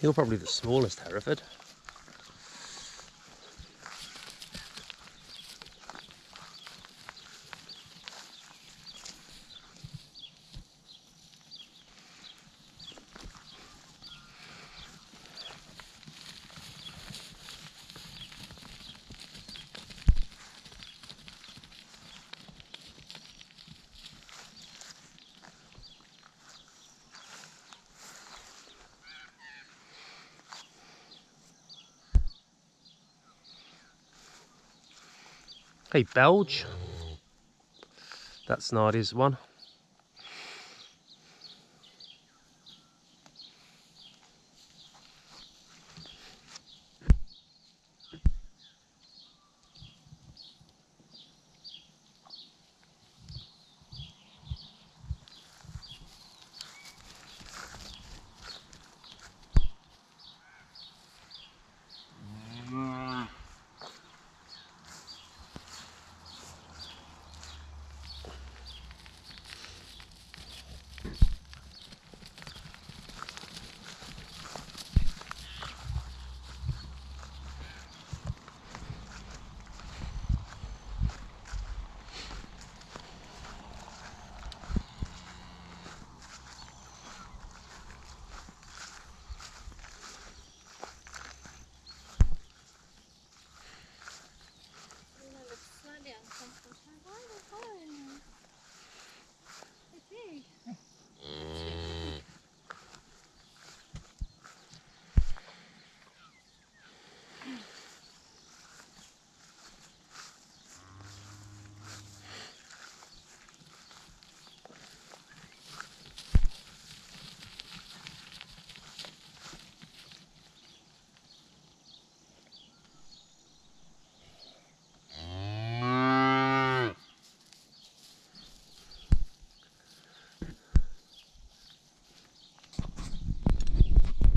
You're probably the smallest Hereford. Hey, Belge. That's Nadia's one.